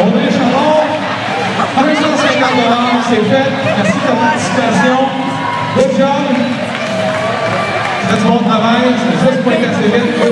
Audrey Chalon, 250 c'est fait. Merci de ta participation. Beau job. Faites bon travail. C'est juste pour être assez vite.